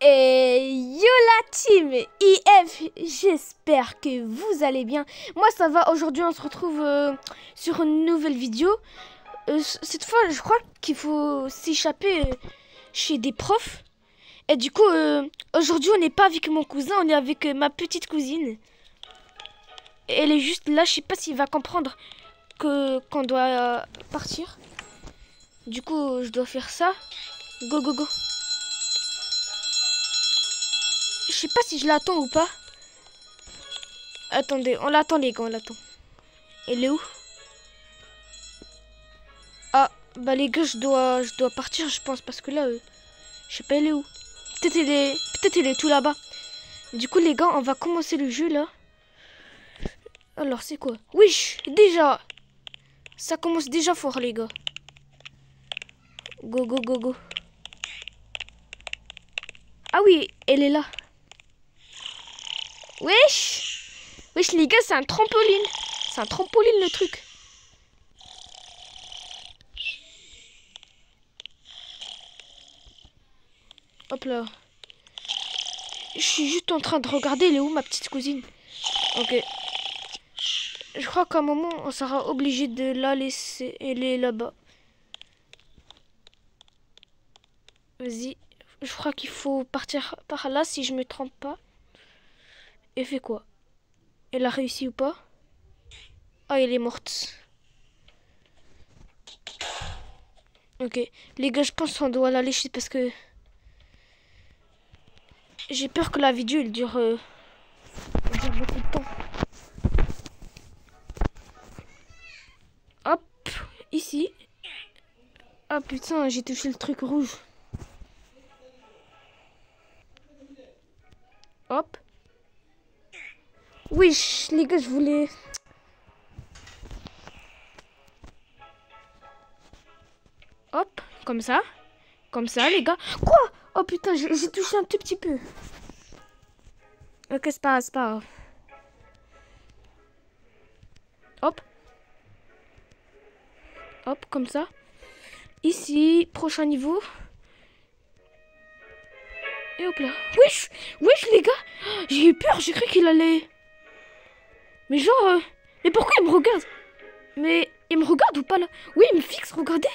Et yo la team IF, j'espère que vous allez bien. Moi ça va, aujourd'hui on se retrouve euh, sur une nouvelle vidéo. Euh, cette fois je crois qu'il faut s'échapper euh, chez des profs. Et du coup aujourd'hui on n'est pas avec mon cousin, on est avec ma petite cousine. Elle est juste là, je sais pas s'il va comprendre que qu'on doit partir. Du coup je dois faire ça. Go go go. Je sais pas si je l'attends ou pas. Attendez, on l'attend les gars, on l'attend. Elle est où? Ah, bah les gars, je dois, je dois partir, je pense, parce que là, euh, je sais pas, elle est où? Peut-être elle est, peut-être elle est tout là-bas. Du coup, les gars, on va commencer le jeu là. Alors, c'est quoi? Wesh, déjà. Ça commence déjà fort, les gars. Go, go, go, go. Ah oui, elle est là. Wesh Wesh les gars, c'est un trampoline. C'est un trampoline le truc. Hop là. Je suis juste en train de regarder, elle est où ma petite cousine? Ok. Je crois qu'à un moment, on sera obligé de la laisser. Elle est là-bas. Vas-y. Je crois qu'il faut partir par là si je me trompe pas. Fait quoi? Elle a réussi ou pas? Ah, elle est morte. Ok. Les gars, je pense qu'on doit la lécher parce que... J'ai peur que la vidéo, elle dure... Euh, dure beaucoup de temps. Hop. Ici. Ah putain, j'ai touché le truc rouge. Les gars, je voulais... Hop, comme ça. Comme ça, les gars. Quoi? Oh putain, j'ai touché un tout petit peu. Ok, c'est pas, pas grave. Hop. Hop, comme ça. Ici, prochain niveau. Et hop là. Wesh Wesh, les gars J'ai eu peur, j'ai cru qu'il allait... Mais genre... Euh, mais pourquoi il me regarde? Mais il me regarde ou pas là? Oui, il me fixe, regardez.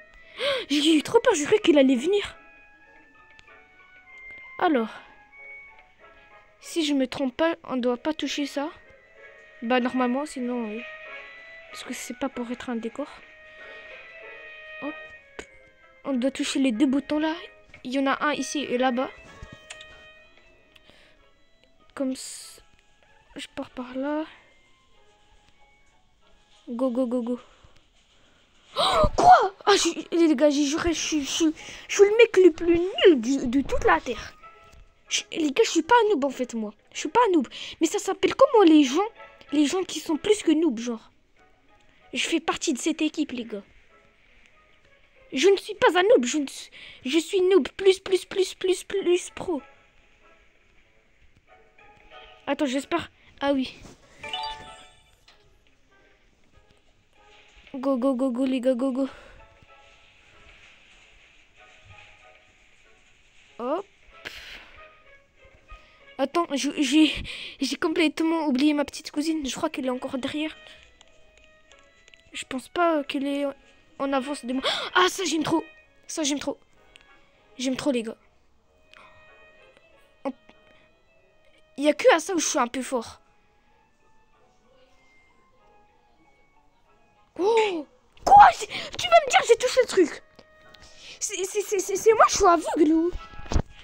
J'ai eu trop peur, j'ai cru qu'il allait venir. Alors. Si je me trompe pas, on doit pas toucher ça. Bah normalement, sinon... Parce que c'est pas pour être un décor. Hop. On doit toucher les deux boutons là. Il y en a un ici et là-bas. Comme ça. Je pars par là. Go, go, go, go. Oh, quoi? Ah, Les gars, j'ai juré, je suis, le mec le plus nul de toute la Terre. les gars, je suis pas un noob en fait, moi. Je suis pas un noob. Mais ça s'appelle comment les gens? Les gens qui sont plus que noob, genre. Je fais partie de cette équipe, les gars. Je ne suis pas un noob, je, je suis noob plus, plus, plus, plus, plus pro. Attends, j'espère... Ah oui. Go, go, go, go, les gars, go, go. Hop. Attends, j'ai complètement oublié ma petite cousine. Je crois qu'elle est encore derrière. Je pense pas qu'elle est en avance de moi. Ah, ça, j'aime trop. Ça, j'aime trop. J'aime trop, les gars. Il n'y a que à ça où je suis un peu fort. Quoi? Tu vas me dire j'ai touché le truc C'est moi, je suis aveugle ou?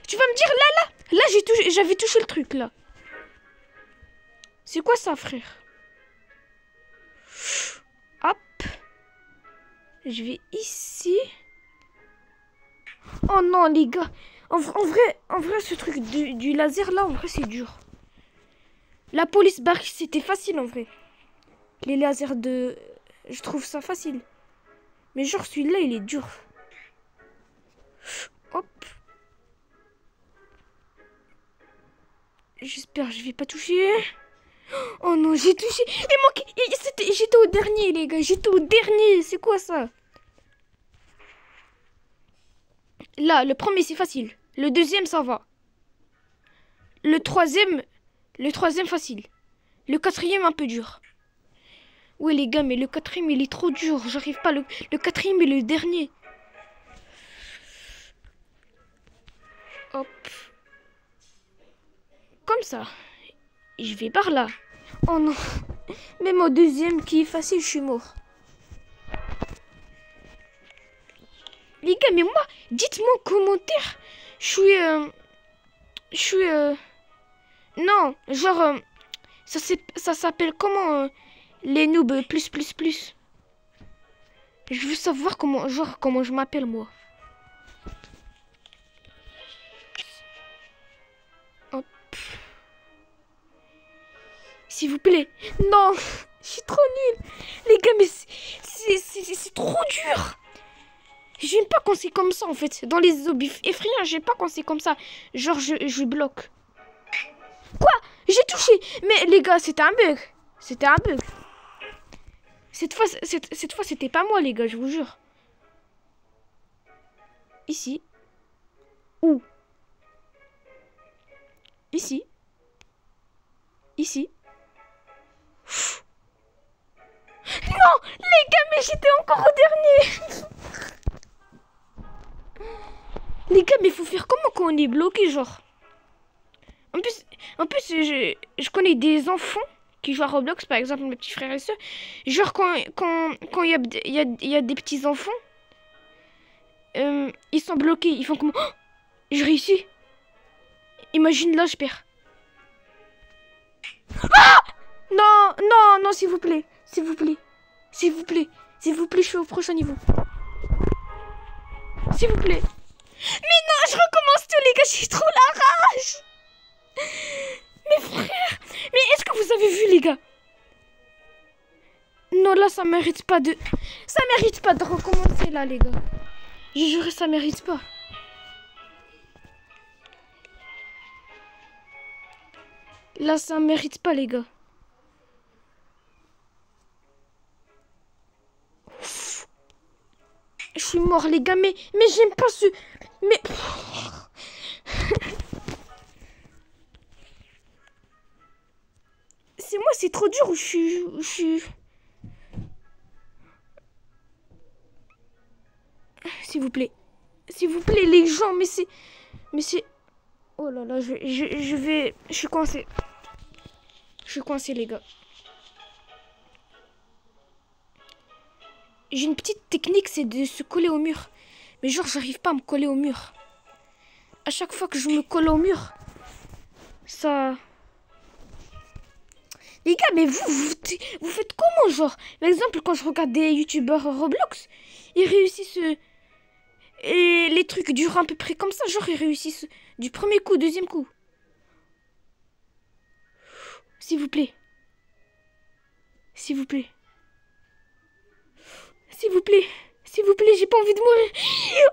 Tu vas me dire là, là Là, j'ai j'avais touché le truc, là. C'est quoi ça, frère? Hop. Je vais ici. Oh non, les gars. En, vrai, en vrai, ce truc du, du laser, là, en vrai, c'est dur. La police barre, c'était facile, en vrai. Les lasers de... Je trouve ça facile. Mais genre, celui-là, il est dur. Hop. J'espère je vais pas toucher. Oh non, j'ai touché. Il manque. J'étais au dernier, les gars. J'étais au dernier. C'est quoi ça? Là, le premier, c'est facile. Le deuxième, ça va. Le troisième, le troisième facile. Le quatrième un peu dur. Oui les gars, mais le quatrième il est trop dur. J'arrive pas. Le, quatrième est le dernier. Hop. Comme ça. Je vais par là. Oh non. Même au deuxième qui est facile, je suis mort. Les gars, mais moi, dites-moi en commentaire. Je suis... Euh, je suis... Euh, non, genre... Euh, ça s'appelle comment Les noobs plus plus plus. Je veux savoir comment... Genre, comment je m'appelle, moi. S'il vous plaît. Non, je suis trop nulle. Les gars, mais c'est trop dur. J'aime pas quand c'est comme ça en fait. Dans les zombies effrayants, j'aime pas quand c'est comme ça. Genre, je, je bloque. Quoi? J'ai touché Mais les gars, c'était un bug. C'était un bug. Cette fois, cette, cette fois, c'était pas moi, les gars, je vous jure. Ici. Où? Ici. Ici. Non Les gars, mais j'étais encore au dernier Les gars, mais faut faire comment quand on est bloqué, genre? En plus, en plus je, je connais des enfants qui jouent à Roblox, par exemple mes petits frères et soeurs. Genre quand il quand, quand y, a, y, a, y a des petits enfants, euh, ils sont bloqués, ils font comme... Oh, je réussis Imagine là, je perds. Ah non, non, non, s'il vous plaît. S'il vous plaît. S'il vous plaît. S'il vous plaît, je suis au prochain niveau. S'il vous plaît. Mais non, je recommence tout, les gars. J'ai trop la rage. Mes frères. Mais est-ce que vous avez vu, les gars? Non, là, ça mérite pas de... Ça mérite pas de recommencer, là, les gars. Je jure, ça mérite pas. Là, ça mérite pas, les gars. Je suis mort, les gars, mais, mais j'aime pas ce... Mais... c'est moi, c'est trop dur, je suis... S'il vous plaît. S'il vous plaît, les gens, mais c'est... Mais c'est... Oh là là, je, je, je vais... Je suis coincé. Je suis coincé, les gars. J'ai une petite technique, c'est de se coller au mur. Mais genre, j'arrive pas à me coller au mur. À chaque fois que je me colle au mur, ça... Les gars, mais vous, vous, faites comment, genre? Par exemple, quand je regarde des youtubeurs Roblox, ils réussissent... Et les trucs durent à peu près comme ça, genre ils réussissent du premier coup, deuxième coup. S'il vous plaît. S'il vous plaît. S'il vous plaît. S'il vous plaît, j'ai pas envie de mourir.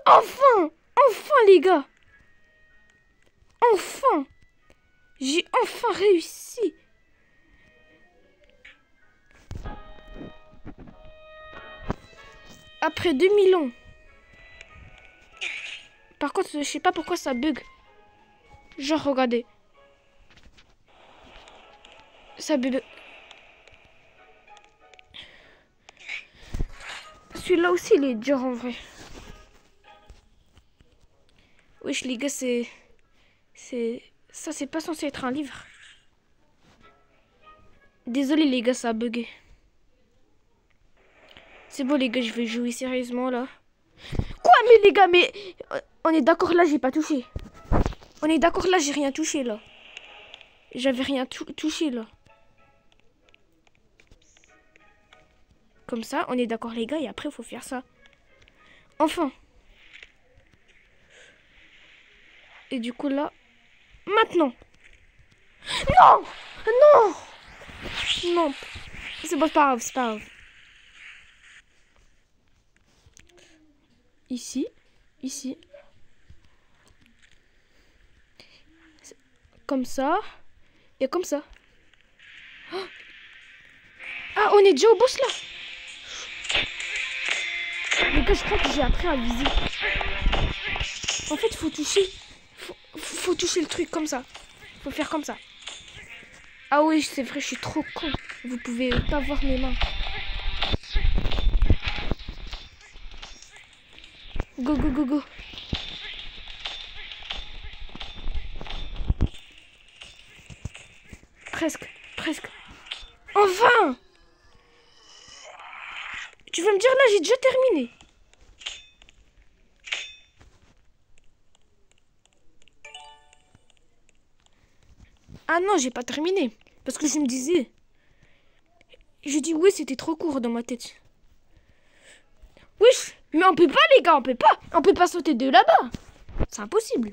Enfin Enfin, les gars Enfin J'ai enfin réussi Après 2000 ans. Par contre, je sais pas pourquoi ça bug. Genre, regardez. Ça bug. Celui-là aussi, il est dur en vrai. Wesh, les gars, c'est... C'est... Ça, c'est pas censé être un livre. Désolé, les gars, ça a bugué. C'est bon, les gars, je vais jouer sérieusement, là. Quoi, mais les gars, mais... Euh, on est d'accord, là, j'ai pas touché. On est d'accord, là, j'ai rien touché, là. J'avais rien touché, là. Comme ça, on est d'accord les gars, et après, il faut faire ça. Enfin. Et du coup, là... Maintenant Non Non Non C'est pas grave, c'est pas grave. Ici. Ici. Comme ça. Et comme ça. Ah, on est déjà au boss là les gars, je crois que j'ai appris à viser. En fait, faut toucher. Faut, faut toucher le truc comme ça. Faut faire comme ça. Ah oui, c'est vrai, je suis trop con. Vous pouvez pas voir mes mains. Go, go, go, go. Presque, presque. Enfin Tu vas me dire là, j'ai déjà terminé. Ah non, j'ai pas terminé. Parce que je me disais... Je dis oui, c'était trop court dans ma tête. Oui, mais on peut pas les gars, on peut pas. On peut pas sauter de là-bas. C'est impossible.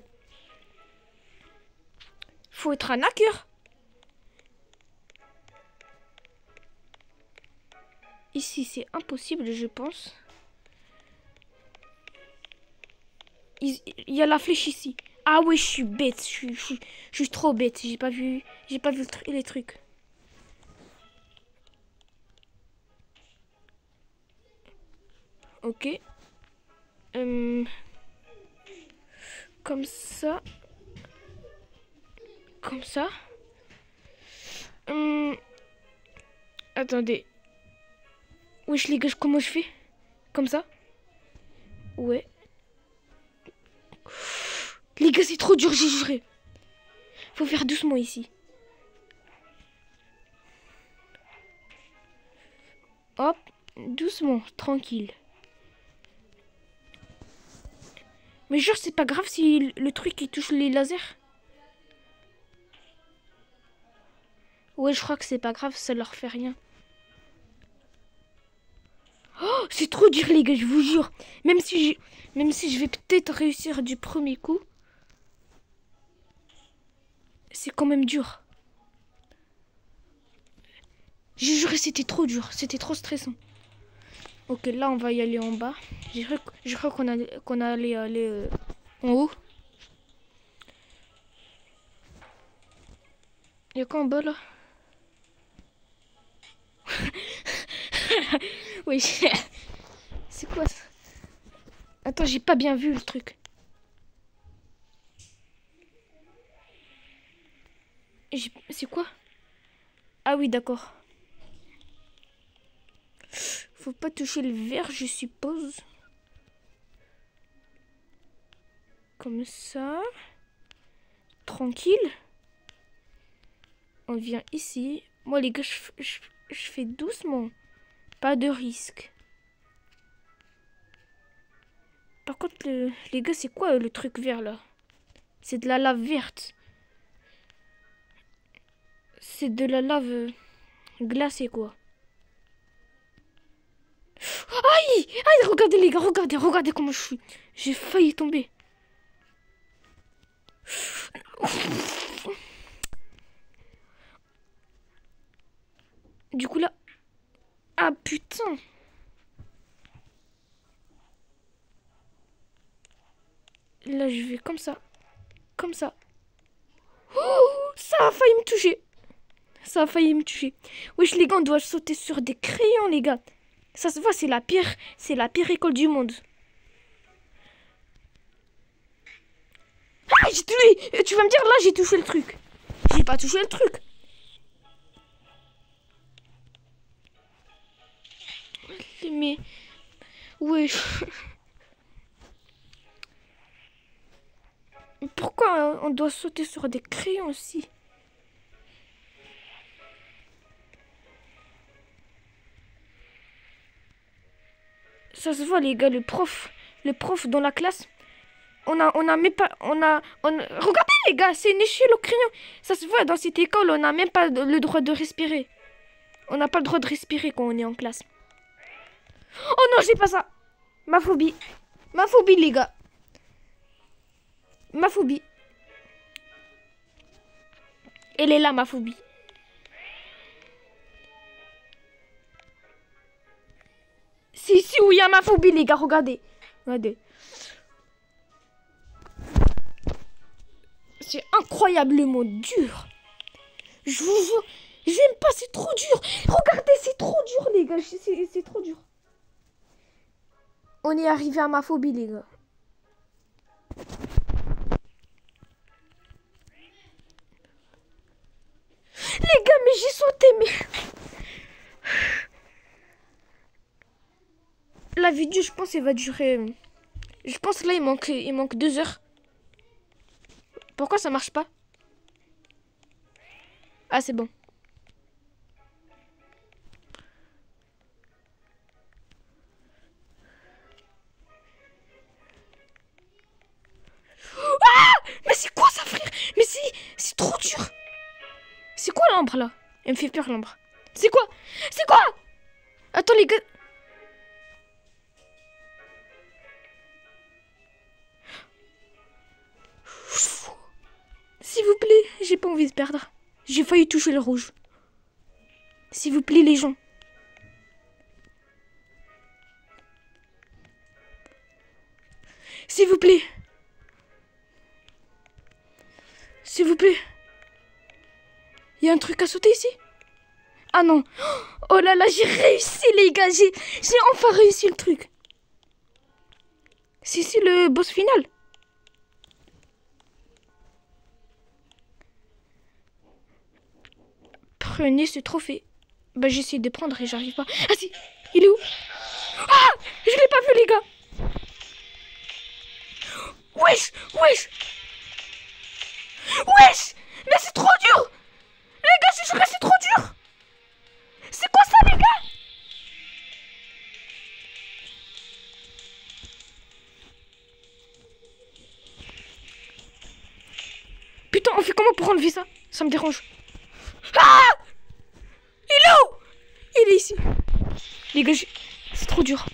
Faut être un hacker. Ici, c'est impossible, je pense. Il y a la flèche ici. Ah oui, je suis bête. Je suis, je suis, trop bête. J'ai pas vu, j'ai pas vu les trucs. Ok. Hum. Comme ça. Comme ça. Hum. Attendez. Wesh les gars, comment je fais? Comme ça? Ouais. Les gars, c'est trop dur, j'ai juré. Faut faire doucement ici. Hop, doucement, tranquille. Mais jure, c'est pas grave si le truc qui touche les lasers. Ouais, je crois que c'est pas grave, ça leur fait rien. Oh, c'est trop dur les gars, je vous jure. Même si même si je vais peut-être réussir du premier coup c'est quand même dur. J'ai juré c'était trop dur, c'était trop stressant. Ok, là on va y aller en bas. Je crois qu'on a qu'on allait aller euh, en haut. Il y a quoi en bas là? Oui, c'est quoi ça? Attends, j'ai pas bien vu le truc. C'est quoi? Ah oui, d'accord. Faut pas toucher le verre, je suppose. Comme ça. Tranquille. On vient ici. Moi, les gars, je, fais doucement. Pas de risque. Par contre, les gars, c'est quoi le truc vert là? C'est de la lave verte. C'est de la lave glacée, quoi. Regardez les gars, regardez, regardez comment je suis. J'ai failli tomber. Du coup là... Ah putain Là je vais comme ça. Comme ça. Oh, ça a failli me toucher. Ça a failli me tuer. Wesh, les gars, on doit sauter sur des crayons, les gars. Ça se voit, c'est la pire, c'est la pire école du monde. Ah, j'ai tué Tu vas me dire, là, j'ai touché le truc. J'ai pas touché le truc. Mais... Wesh. Pourquoi on doit sauter sur des crayons aussi? Ça se voit les gars, le prof, le prof dans la classe, on a, on a même pas, on a, on, regardez les gars, c'est une échelle au crayon. Ça se voit dans cette école, on n'a même pas le droit de respirer. On n'a pas le droit de respirer quand on est en classe. Oh non, j'ai pas ça. Ma phobie. Ma phobie, les gars. Ma phobie. Elle est là, ma phobie. C'est ici où il y a ma phobie, les gars. Regardez. Regardez. C'est incroyablement dur. Je vous jure. J'aime pas, c'est trop dur. Regardez, c'est trop dur, les gars. C'est trop dur. On est arrivé à ma phobie, les gars. Je pense, elle va durer... Je pense là, il manque, il manque deux heures. Pourquoi ça marche pas? Ah, c'est bon. Ah Mais c'est quoi ça, frère? Mais. C'est trop dur C'est quoi l'ambre, là? Elle me fait peur, l'ambre. C'est quoi? C'est quoi? Attends, les gars... S'il vous plaît, j'ai pas envie de perdre. J'ai failli toucher le rouge. S'il vous plaît, les gens. S'il vous plaît. S'il vous plaît. Il y a un truc à sauter ici? Ah non. Oh là là, j'ai réussi les gars. J'ai enfin réussi le truc. C'est ici le boss final. Prenez ce trophée. Bah j'essaie de prendre et j'arrive pas. Ah si Il est où? Ah Je l'ai pas vu les gars. Wesh Wesh. Wesh Mais c'est trop dur. Les gars, je c'est trop dur. C'est quoi ça, les gars? Putain, on fait comment pour enlever ça? Ça me dérange. Ah Ici. Les gars, c'est trop dur.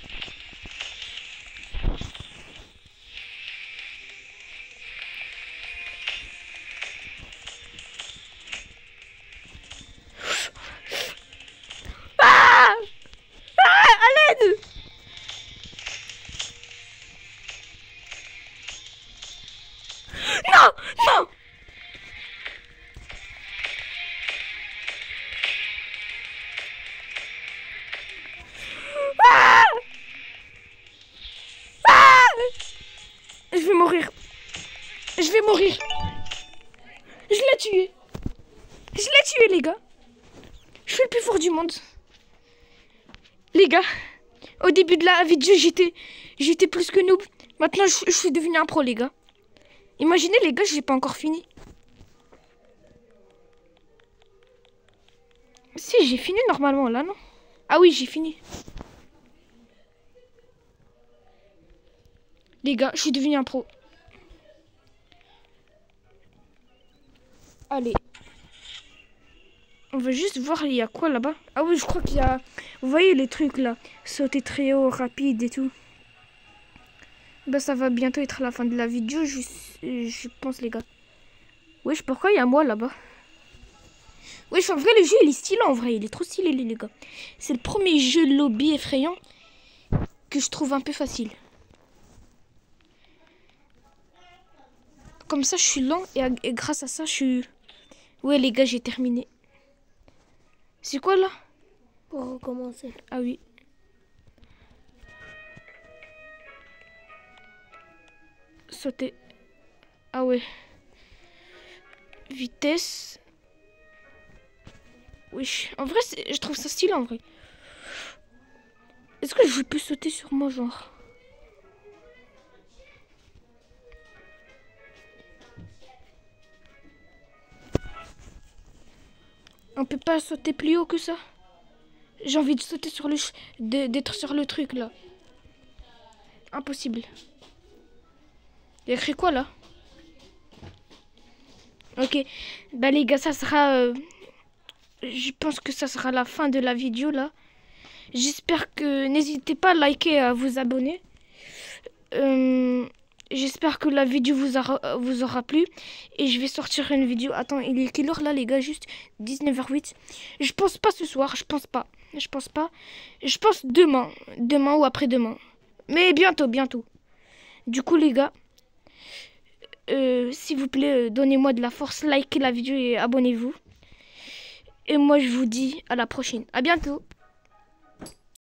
Monde. Les gars, au début de la vidéo, j'étais j'étais plus que noob. Maintenant, je, suis devenu un pro, les gars. Imaginez, les gars, j'ai pas encore fini. Si, j'ai fini normalement, là, non? Ah oui, j'ai fini. Les gars, je suis devenu un pro. Allez. On va juste voir, il y a quoi là-bas? Ah oui, je crois qu'il y a... Vous voyez les trucs là Sauter très haut, rapide et tout. Bah ça va bientôt être la fin de la vidéo, je, je pense les gars. Wesh, pourquoi il y a moi là-bas? Wesh, en vrai, le jeu, il est stylé en vrai. Il est trop stylé, les gars. C'est le premier jeu lobby effrayant que je trouve un peu facile. Comme ça, je suis lent et, grâce à ça, je suis... Ouais, les gars, j'ai terminé. C'est quoi, là Pour recommencer. Ah oui. Sauter. Ah ouais. Vitesse. Oui, en vrai, je trouve ça stylé, en vrai. Est-ce que je peux sauter sur moi, genre? On peut pas sauter plus haut que ça J'ai envie de sauter sur le... d'être sur le truc, là. Impossible. Il y a écrit quoi, là? Ok. Bah, les gars, ça sera... Euh, je pense que ça sera la fin de la vidéo, là. J'espère que... N'hésitez pas à liker et à vous abonner. Euh... J'espère que la vidéo vous aura, vous aura plu. Et je vais sortir une vidéo. Attends, il est quelle heure là, les gars? Juste 19h08. Je pense pas ce soir. Je pense pas. Je pense pas. Je pense demain. Demain ou après-demain. Mais bientôt, bientôt. Du coup, les gars. Euh, s'il vous plaît, euh, donnez-moi de la force. Likez la vidéo et abonnez-vous. Et moi, je vous dis à la prochaine. À bientôt.